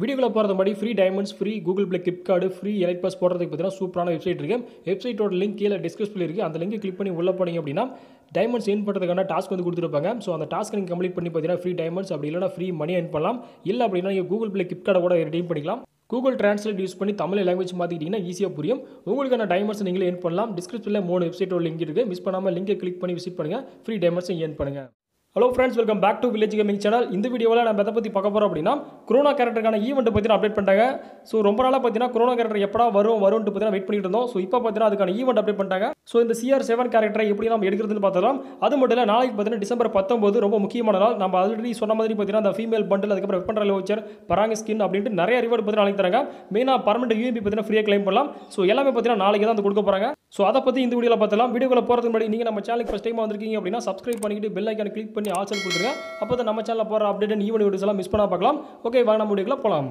வீடியோவில் போகிறது மாதிரி free diamonds free Google Play gift card free elite pass போடுறதுக்கு பார்த்தீங்கன்னா சூப்பரான வெப்சைட் இருக்குது வெப்சைட்டோட லிங்க் கீழே டிஸ்கிரிப்ஷனில் இருக்குது அந்த லிங்க் கிளிக் பண்ணி உள்ள போனீங்க அப்படின்னா டைமண்ட்ஸ் ஏர்ன் பண்ணுறதுக்கான டாஸ்க் வந்து கொடுத்துருப்பாங்க. ஸோ அந்த டாஸ்க் நீங்கள் கம்ப்ளீட் பண்ணி பார்த்தீங்கன்னா ஃப்ரீ டைமண்ட்ஸ் அப்படி இல்லைனா ஃப்ரீ மணி ஏர்ன் பண்ணலாம். இல்லை அப்படின்னா நீங்கள் கூகுள் ப்ளே கிப் கூட ரிடீம் பண்ணிக்கலாம். கூகுள் டிரான்ஸ்லேட் யூஸ் பண்ணி தமிழ் லாங்குவேஜ் மாற்றிக்கிட்டிங்கன்னா ஈஸியாக புரியும். உங்களுக்கான டைமண்ட்ஸ் நீங்களே ஏர்ன் பண்ணலாம். டிஸ்கிரிப்ஷனில் மூணு வெப்சைட்டோட லிங்க் இருக்குது மிஸ் பண்ணாமல் லிங்கை கிளிக் பண்ணி விசிட் பண்ணுங்கள் ஃப்ரீ டைமண்ட்ஸை ஏர்ன் பண்ணுங்கள் hello friends welcome back to village gaming channel இந்த வீடியோவில் நம்ம எதை பற்றி பார்க்க போகிறோம் அப்படின்னா கொரோனா கேரக்டருக்கான ஈவெண்ட் பற்றி அப்டேட் பண்ணிட்டாங்க. ஸோ ரொம்ப நாளாக பார்த்தீங்கன்னா கொரோனா கேரக்டர் எப்படா வரும் வரும்னு பார்த்தீங்கன்னா வெயிட் பண்ணிட்டு இருந்தோம். ஸோ இப்போ பார்த்தீங்கன்னா அதுக்கான ஈவெண்ட் அப்டேட் பண்ணிட்டாங்க. ஸோ இந்த சிஆர் செவன் கேரக்டரை எப்படி நம்ம எடுக்கிறதுன்னு பார்த்தலாம் அது மட்டும் இல்லை நாளைக்கு பார்த்தீங்கன்னா டிசம்பர் பத்தொம்பது ரொம்ப முக்கியமான நாள். நம்ம ஆல்ரெடி சொன்ன மாதிரி பார்த்தீங்கன்னா அந்த ஃபீமேல் பண்டில் அதுக்கப்புறம் weapon royale voucher parang skin அப்படின்ட்டு நிறைய ரிவார்டு பார்த்தீங்கன்னா நாளைக்கு தராங்க. மெயினாக பர்மனெண்ட் யூஎம்பி பார்த்தீங்கன்னா ஃப்ரீயாக கிளைம் பண்ணலாம். ஸோ எல்லாமே பார்த்தீங்கன்னா நாளைக்கு தான் வந்து கொடுக்க போகிறாங்க ஸோ அதை பற்றி இந்த வீடியோவில் பார்த்தலாம் வீடியோவில் போகிறதுக்கு முன்னாடி நீங்கள் நம்ம சேனலுக்கு ஃபஸ்ட் டைம் வந்திருக்கீங்க அப்படின்னா சப்ஸ்கிரைப் பண்ணிட்டு பெல் ஐக்கான கிளிக் பண்ணி ஆல்சல் கொடுத்துருங்க. அப்போ தான் நம்ம சேனலில் போகிற அப்டேட் ஈவன் வீடியோஸ் எல்லாம் மிஸ் பண்ணால் பார்க்கலாம். ஓகே வாங்க நம்ம வீடியோக்குள்ள போகலாம்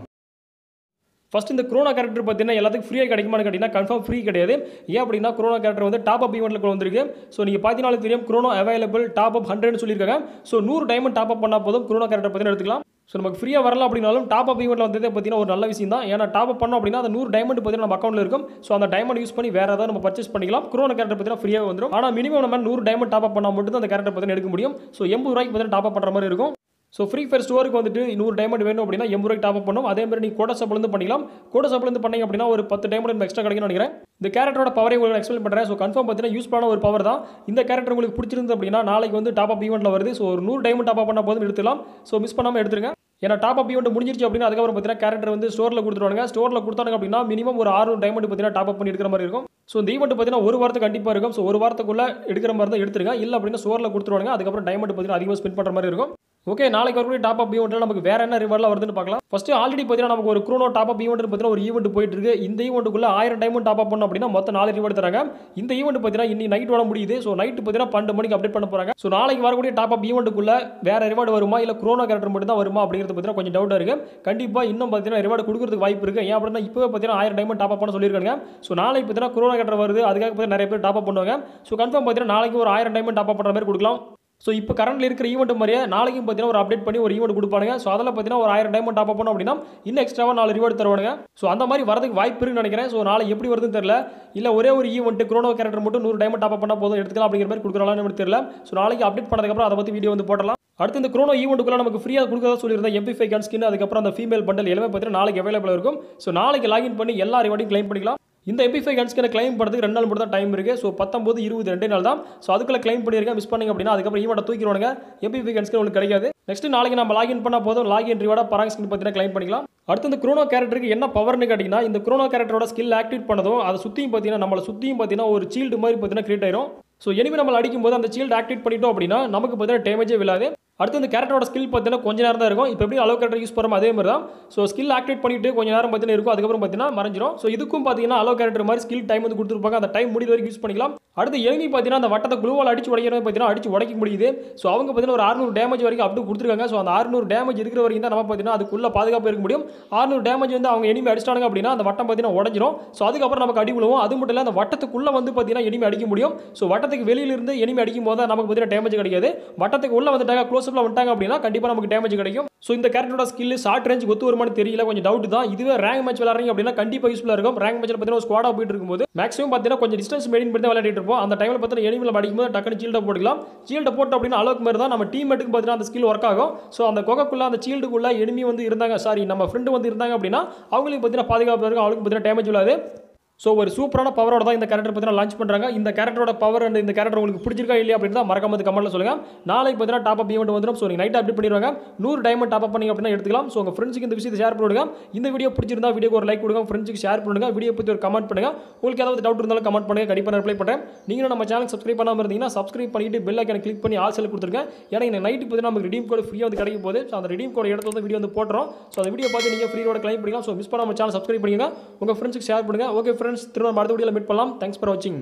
ஃபஸ்ட் இந்த கொரோனா கேரக்டர் பார்த்தீங்கன்னா எல்லாத்துக்கும் ஃப்ரீயாக கிடைக்குமான்னு கேட்டிங்கன்னா கன்ஃபார்ம் ஃப்ரீ கிடையாது. ஏன் அப்படின்னா கொரோனா கேரக்டர் வந்து டாப் அப் ஈவெண்ட்டில் வந்திருக்கு. ஸோ நீங்கள் பார்த்தீங்கன்னா தெரியும் கொரோனா அவைலபிள் டாப் அப் ஹண்ட்ரட்னு சொல்லியிருக்காங்க. ஸோ நூறு டைமண்ட் டாப் அப் பண்ணால் போதும் கொரோனா கேரக்டர் பார்த்தீங்கன்னா எடுத்துக்கலாம். ஸோ நமக்கு ஃப்ரீயாக வரல அப்படின்னாலும் டாப் அப் ஈவெண்ட்டில் வந்ததே பார்த்தீங்கன்னா ஒரு நல்ல விஷயம் தான். ஏன்னா டாப் அப் பண்ணோம் அப்படின்னா அந்த நூறு டைமண்ட் பார்த்தீங்கன்னா நம்ம அக்கௌண்ட்டில் இருக்கும். ஸோ அந்த டைமண்ட் யூஸ் பண்ணி வேறு ஏதாவது நம்ம பர்ச்சேஸ் பண்ணிக்கலாம். குரோனா கேரக்டர் பார்த்தீங்கன்னா ஃப்ரீயாக வந்துடும் ஆனால் மினிமம் நம்ம நூறு டைமண்ட் டாப் அப் பண்ணால் மட்டும் தான் அந்த கேரக்டர் பார்த்தீங்கன்னா எடுக்க முடியும். ஸோ எண்பது ரூபாய்க்கு பார்த்தீங்கன்னா டாப் அப் பண்ணுற மாதிரி இருக்கும். ஸோ ஃப்ரீ ஃபயர் ஸ்டோருக்கு வந்துட்டு நூறு டைமண்ட் வேணும் அப்படின்னா எண்பது ரூபாய்க்கு டாப் அப் பண்ணும். அதே மாதிரி நீங்கள் கூட சப்லேருந்து பண்ணிக்கலாம். கூட சப்லேருந்து பண்ணீங்க அப்படின்னா ஒரு பத்து டைமண்ட் எக்ஸ்ட்ரா கிடைக்கும் நினைக்கிறேன். இந்த கேரக்டரோட பவரை உங்களுக்கு எக்ஸ்பிளைன் பண்ணுறேன் ஸோ கன்ஃபார்ம் பார்த்தீங்கன்னா யூஸ் பண்ண ஒரு பவர் தான். இந்த கேரக்டர் உங்களுக்கு பிடிச்சிருந்து அப்படின்னா நாளைக்கு வந்து டாப் அப் ஈவெண்ட்டில் வருது. ஸோ ஒரு நூறு டைமண்ட் டாப் அப் பண்ணால் போதும் எடுத்துக்கலாம் ஸோ மிஸ் பண்ணாமல் எடுத்துருங்க. ஏன்னா டாப் அப் ஈவெண்ட் முடிஞ்சிருச்சு அப்படின்னா அதுக்கப்புறம் பார்த்தீங்கன்னா கேரக்டர் வந்து ஸ்டோரில் கொடுத்துருவாங்க ஸ்டோரில் கொடுத்தாங்க அப்படின்னா மினிமம் ஒரு ஆறு டைமண்ட் பார்த்தீங்கன்னா டாப் அப் பண்ணி எடுக்கிற மாதிரி இருக்கும். ஸோ இந்த ஈவெண்ட் பார்த்தீங்கன்னா ஒரு வாரத்துக்கு கண்டிப்பாக இருக்கும். ஸோ ஒரு வாரத்துக்குள்ளே எடுக்கிற மாதிரி தான் எடுத்துருங்க. இல்லை அப்படின்னா ஸ்டோரில் கொடுத்துருவாங்க அதுக்கப்புறம் டைமண்ட் பார்த்தீங்கன்னா அதிகமாக ஸ்பெண்ட் பண்ணுற மாதிரி இருக்கும். ஓகே நாளைக்கு வரக்கூடிய டாப் அப் ஈவெண்ட்டில் நமக்கு வேறு என்ன ரிவார்டில் வருதுன்னு பார்க்கலாம். ஃபஸ்ட்டு ஆல்ரெடி பார்த்தீங்கன்னா நமக்கு ஒரு குரோனோ டாப் அப் ஈவெண்ட் பார்த்தீங்கன்னா ஒரு ஈவெண்ட் போயிட்டு இருக்கு. இந்த ஈவெண்ட்டுக்குள்ள ஆயிரம் டைமும் டாப் அப் பண்ணோம் அப்படின்னா மொத்தம் நாலு ரிவார்டு தராங்க. இந்த ஈவெண்ட் பார்த்தீங்கன்னா இன்னி நைட் வர முடியுது. ஸோ நைட் பார்த்தீங்கன்னா பன்னெண்டு மணிக்கு அப்டேட் பண்ண போகிறாங்க ஸோ நாளைக்கு வரக்கூடிய டாப் அப் ஈவெண்ட்டுக்குள்ள வேற ரிவார்டு வருமா? இல்லை குரோனோ கேரக்டர் மட்டும் தான் வருமா? அப்படிங்கிறது பார்த்தீங்கன்னா கொஞ்சம் டவுட்டாக இருக்குது கண்டிப்பாக இன்னும் பார்த்தீங்கன்னா ரிவார்டு கொடுக்குறதுக்கு வாய்ப்பு இருக்குது ஏன் அப்படின்னா இப்போ பார்த்தீங்கன்னா ஆயிரம் டைமண்ட் டாப் அப் பண்ண சொல்லியிருக்காங்க ஸோ நாளைக்கு பார்த்தீங்கன்னா குரோனோ கேரக்டர் வருது. அதுக்காக பார்த்தீங்கன்னா நிறைய பேர் டாப் அப் பண்ணுவாங்க. ஸோ கன்ஃபார்ம் பார்த்தீங்கன்னா நாளைக்கு ஒரு ஆயிரம் டைமண்ட் டாப் அப் பண்ணுற மாதிரி கொடுக்கலாம். ஸோ இப்போ கரண்ட்ல இருக்கிற ஈவெண்ட் மாதிரியே நாளைக்கும் பார்த்தீங்கன்னா ஒரு அப்டேட் பண்ணி ஒரு ஈவெண்ட் கொடுப்பானுங்க. ஸோ அதில் பார்த்தீங்கன்னா ஒரு ஆயிரம் டைமண்ட் டாப் பண்ணோம் அப்படின்னா இன்னும் எக்ஸ்ட்ராவாக நாலு ரிவார்டு தருவாங்க ஸோ அந்த மாதிரி வரதுக்கு வாய்ப்பு இருக்குன்னு நினைக்கிறேன். ஸோ நாளை எப்படி வருதுன்னு தெரியல. இல்லை ஒரே ஒரு ஈவெண்ட் குரோனோ கேரக்டர் மட்டும் நூறு டைமண்ட் டாப் பண்ணால் போதும். எடுத்துக்கலாம் அப்படிங்கிற மாதிரி கொடுக்குறாங்கன்னு தெரியல. ஸோ நாளைக்கு அப்டேட் பண்ணதுக்கப்புறம் அதை பற்றி வீடியோ வந்து போடலாம். அடுத்து இந்த குரோனோ ஈவெண்ட்டுக்குள்ள நமக்கு ஃப்ரீயாக கொடுக்கறதா சொல்லியிருந்தேன். எம்பி ஃபைவ் கன் ஸ்கின் அதுக்கப்புறம் அந்த ஃபீமேல் பண்டல் எல்லாமே பார்த்தீங்கன்னா நாளைக்கு அவைலபிள் இருக்கும். ஸோ நாளைக்கு லாகின் பண்ணி எல்லா ரிவார்டையும் கிளைம் பண்ணிக்கலாம். இந்த எம்பி ஃபைவ் கன்ஸ்கினை கிளைம் பண்ணுறதுக்கு ரெண்டு நாள் மட்டும் தான் டைம் இருக்குது ஸோ பத்தொம்பது இருபது ரெண்டே நாள் தான். ஸோ அதுக்குள்ளே கிளைம் பண்ணியிருக்கேன் மிஸ் பண்ணிங்க அப்படின்னா அதுக்கப்புறம் ஈவெண்ட்டை தூக்கிடுவாங்க எம்பி ஃபைவ் கன்ஸ்கின் உங்களுக்கு கிடைக்காது. நெக்ஸ்ட் நாளைக்கு நம்ம லாகின் பண்ணால் போதும். லாகின் ரிவார்டாக பராங் ஸ்கின் பார்த்தீங்கன்னா கிளைம் பண்ணிக்கலாம். அடுத்து இந்த குரோனோ கேரக்டருக்கு என்ன பவர்னு கேட்டிங்கன்னா இந்த குரோனோ கேரக்டரோட ஸ்கில் ஆக்டிவேட் பண்ணதும் அதை சுற்றியும் பார்த்தீங்கன்னா நம்மளை சுற்றியும் பார்த்தீங்கன்னா ஒரு சீல்டு மாதிரி பார்த்தீங்கன்னா கிரியேட் ஆயிரும். ஸோ எனிமே நம்ம அடிக்கும் போது அந்த சீல்டு ஆக்டிவேட் பண்ணிட்டோம் அப்படின்னா நமக்கு பார்த்தீங்கன்னா டேமேஜே விழாது. அடுத்து இந்த கேரக்டரோட ஸ்கில் பார்த்தீங்கன்னா கொஞ்ச நேரம் தான் இருக்கும். இப்போ எப்படி அளவு கேரக்டர் யூஸ் பண்ணுறோம் அதே மாதிரி தான் ஸோ ஸ்கில் ஆக்டிவேட் பண்ணிட்டு கொஞ்ச நேரம் பார்த்தீங்கன்னா இருக்கும். அதுக்கப்புறம் பார்த்தீங்கன்னா மறைஞ்சிரும். ஸோ இதுக்கும் பார்த்தீங்கன்னா அளவு கேரக்டர் மாதிரி ஸ்கில் டைம் வந்து கொடுத்துருப்பாங்க. அந்த டைம் முடிவு வரைக்கும் யூஸ் பண்ணிக்கலாம். அடுத்து எனிமி பார்த்தீங்கன்னா அந்த வட்டத்தை குழுவால் அடிச்சு உடைக்கிறது பார்த்தீங்கன்னா அடிச்சு உடைக்க முடியுது. ஸோ அவங்க பார்த்தீங்கன்னா ஒரு அறுநூறு டேமேஜ் வரைக்கும் அப்படி கொடுத்துருக்காங்க. ஸோ அந்த அறுநூறு டேமேஜ் இருக்கிற வரைக்கும் தான் நம்ம பார்த்தீங்கன்னா அதுக்குள்ளே பாதுகாப்பு இருக்க முடியும். அறுநூறு டேமேஜ் வந்து அவங்க எனிமி அடிச்சிட்டாங்க அப்படின்னா அந்த வட்டம் பார்த்தீங்கன்னா உடஞ்சிரும். ஸோ அதுக்கப்புறம் நமக்கு அடி விழுவும். அது மட்டும் இல்லை அந்த வட்டத்துக்குள்ளே வந்து பார்த்தீங்கன்னா எனிமி அடிக்க முடியும். ஸோ வட்டத்துக்கு வெளியிலிருந்து எனிமி அடிக்கும் போது நமக்கு பார்த்தீங்கன்னா டேமேஜ் கிடைக்காது. வட்டத்துக்கு உள்ளே வந்துட்டாங்க க்ளோஸ்அப்ல வந்துட்டாங்க அப்படின்னா கண்டிப்பாக நமக்கு டேமேஜ் கிடைக்கும். ஸோ இந்த கேரக்டரோட ஸ்கில் ஷார்ட் ரேஞ்ச் ஒத்து வருமானு தெரியல. கொஞ்சம் டவுட் தான். இதுவே ரேங்க் மேட்ச் விளாட்றீங்க அப்படின்னா கண்டிப்பாக யூஸ்ஃபுல்லாக இருக்கும். ரேங்க் மேட்ச்சில் பார்த்தீங்கன்னா ஸ்குவாடாக போயிட்டு இருக்கும்போது மேக்ஸிமம் பார்த்தீங்கன்னா கொஞ்சம் டிஸ்டன்ஸ் மெயின் பண்ணி தான் விளையாடிட்டு இருப்போம். அந்த டைமில் பார்த்தீங்கன்னா எனிமில் அடிக்கும்போது டக்குனு சீல்டை போட்டுக்கலாம். சீல்டை போட்டு அப்படின்னா அளவுக்கு மாதிரி தான் நம்ம டீமேட்டுக்கு பார்த்தீங்கன்னா அந்த ஸ்கில் ஒர்க் ஆகும். ஸோ அந்த கொகைக்குள்ள அந்த சீல்டுக்குள்ள எனிமி வந்து இருந்தாங்க. சாரி நம்ம ஃப்ரெண்டு வந்து இருந்தாங்க அப்படின்னா அவங்களுக்கு பார்த்தீங்கன்னா பாதுகாப்பு இருக்கும் அவங்களுக்கு பார்த்தீங்கன்னா டேமேஜ் விழாது. ஸோ ஒரு சூப்பரான பவரோட தான் இந்த கேரக்டர் பார்த்தீங்கன்னா லான்ச் பண்ணுறாங்க இந்த கேரக்டரோட பவர் அண்ட் இந்த கேரக்டர் உங்களுக்கு பிடிச்சிருக்கா இல்லையா அப்படின்னு தான் மறக்காம கமெண்ட்ல சொல்லுங்க. நாளைக்கு பார்த்தீங்கன்னா டாப் அப் ஈவெண்ட் வந்துடும். ஸோ நீங்கள் நைட் அப்டேட் பண்ணிடுவாங்க. நூறு டைமண்ட் டாப் அப் பண்ணி அப்படின்னா எடுத்துக்கலாம். ஸோ உங்கள் ஃப்ரெண்ட்ஸுக்கு இந்த விஷயத்தை ஷேர் பண்ணுங்க இந்த வீடியோ பிடிச்சிருந்தா வீடியோக்கு ஒரு லைக் கொடுங்க. ஃப்ரெண்ட்ஸுக்கு ஷேர் பண்ணுங்க. வீடியோ பற்றி ஒரு கமெண்ட் பண்ணுங்க. உங்களுக்கு ஏதாவது டவுட் இருந்தாலும் கமெண்ட் பண்ணுங்க. கண்டிப்பாக நான் ரிப்ளை பண்ணுறேன் நீங்களும் நம்ம சேனல் சப்ஸ்கிரைப் பண்ணாமல் இருந்தீங்கன்னா சப்ஸ்கிரைப் பண்ணிட்டு பெல் ஐக்கனை கிளிக் பண்ணி ஆல் செல் ஏன்னா எனக்கு நைட்டு பார்த்தீங்கன்னா நமக்கு ரெடீம் கோடு ஃப்ரீயாக வந்து கிடைக்கும் போது ஸோ அந்த ரெடீம் கோட் இடத்துல வந்து வீடியோ வந்து போட்டுறோம். ஸோ அந்த வீடியோ பார்த்து நீங்கள் ஃப்ரீயோட கிளைம் பண்ணிக்கலாம். ஸோ மிஸ் பண்ணாமல் சேனல் சப்ஸ்கிரைப் பண்ணிங்க உங்கள் ஃப்ரெண்ட்ஸுக்கு ஷேர் பண்ணுங்கள் ஓகே ஃப்ரெண்ட்ஸ் திரும்ப அடுத்த மீட் பண்ணலாம். தேங்க்ஸ் ஃபார் வாட்சிங்